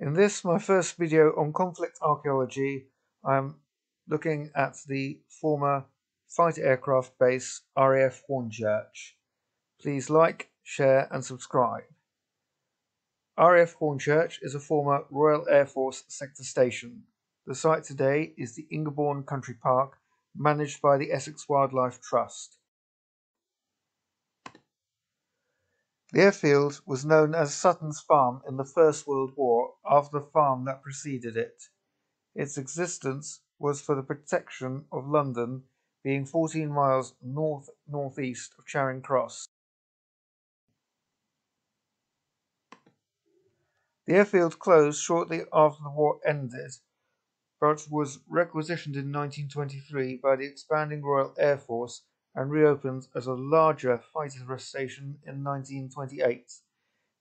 In this, my first video on conflict archaeology, I'm looking at the former fighter aircraft base RAF Hornchurch. Please like, share and subscribe. RAF Hornchurch is a former Royal Air Force sector station. The site today is the Ingrebourne Country Park, managed by the Essex Wildlife Trust. The airfield was known as Sutton's Farm in the First World War after the farm that preceded it. Its existence was for the protection of London, being 14 miles north northeast of Charing Cross. The airfield closed shortly after the war ended, but was requisitioned in 1923 by the expanding Royal Air Force and reopened as a larger fighter station in 1928.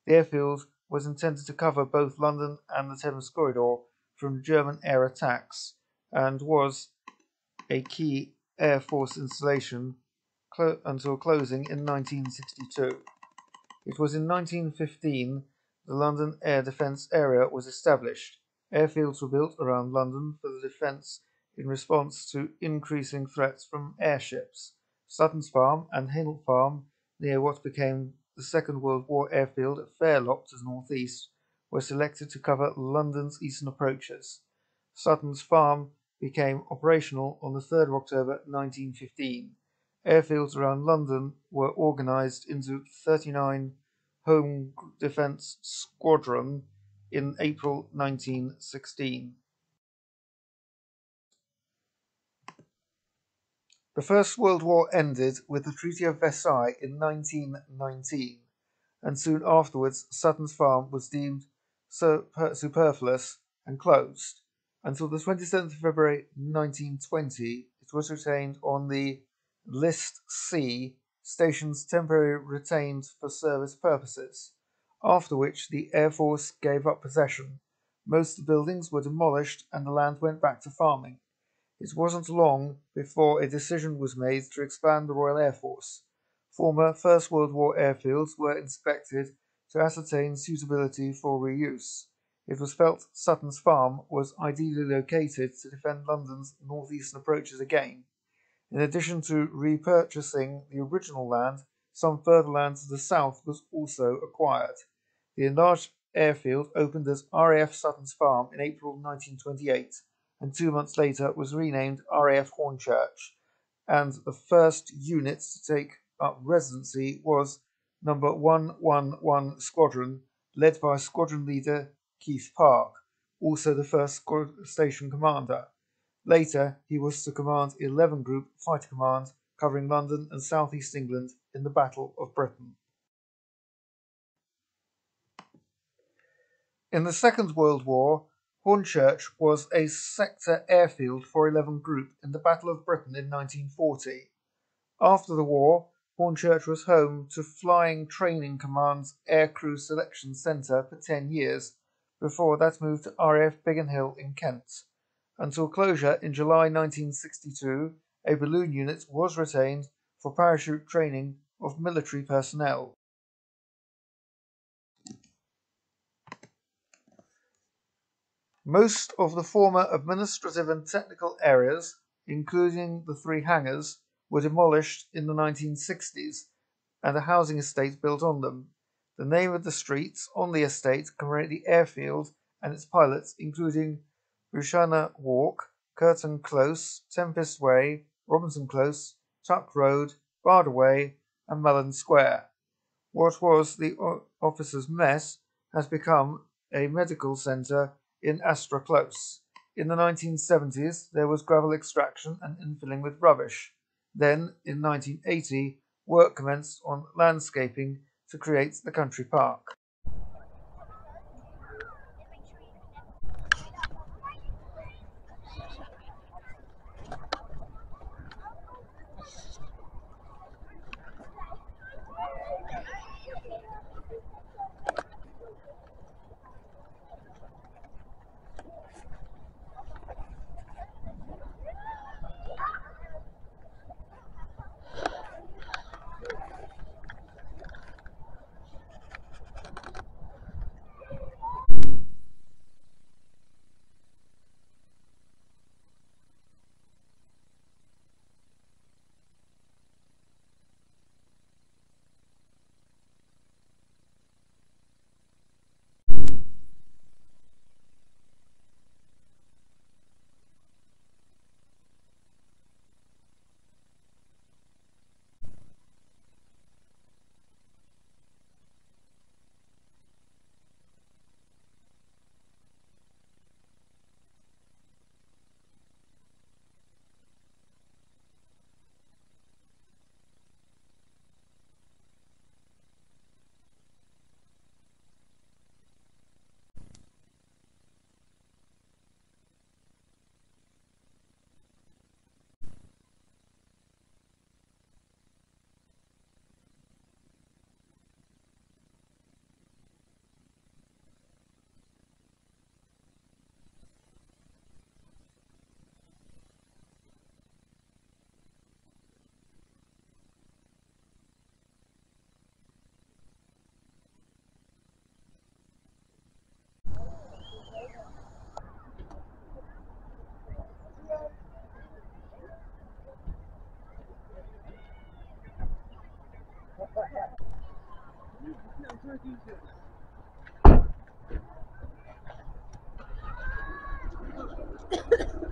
The airfield was intended to cover both London and the Thames Corridor from German air attacks and was a key Air Force installation until closing in 1962. It was in 1915 the London Air Defence Area was established. Airfields were built around London for the defence in response to increasing threats from airships. Sutton's Farm and Hill Farm, near what became the Second World War airfield at Fairlop to the northeast, were selected to cover London's eastern approaches. Sutton's Farm became operational on the 3rd of October 1915. Airfields around London were organised into 39 Home Defence Squadron in April 1916. The First World War ended with the Treaty of Versailles in 1919, and soon afterwards Sutton's Farm was deemed superfluous and closed. Until the 27th of February 1920, it was retained on the List C, stations temporarily retained for service purposes, after which the Air Force gave up possession. Most of the buildings were demolished and the land went back to farming. It wasn't long before a decision was made to expand the Royal Air Force. Former First World War airfields were inspected to ascertain suitability for reuse. It was felt Sutton's Farm was ideally located to defend London's northeastern approaches again. In addition to repurchasing the original land, some further land to the south was also acquired. The enlarged airfield opened as RAF Sutton's Farm in April 1928 and two months later was renamed RAF Hornchurch, and the first unit to take up residency was number 111 Squadron, led by squadron leader Keith Park, also the first station commander. Later, he was to command 11 Group Fighter Command covering London and South East England in the Battle of Britain. In the Second World War, Hornchurch was a sector airfield for 11 Group in the Battle of Britain in 1940. After the war, Hornchurch was home to Flying Training Command's Aircrew Selection Centre for 10 years, before that moved to RAF Biggin Hill in Kent. Until closure in July 1962, a balloon unit was retained for parachute training of military personnel. Most of the former administrative and technical areas, including the three hangars, were demolished in the 1960s and a housing estate built on them. The name of the streets on the estate commemorate the airfield and its pilots, including Buchanan Walk, Curtain Close, Tempest Way, Robinson Close, Tuck Road, Bader Way, and Malan Square. What was the officers' mess has become a medical centre in Astra Close. In the 1970s, there was gravel extraction and infilling with rubbish. Then, in 1980, work commenced on landscaping to create the country park. Thank you.